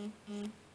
嗯嗯。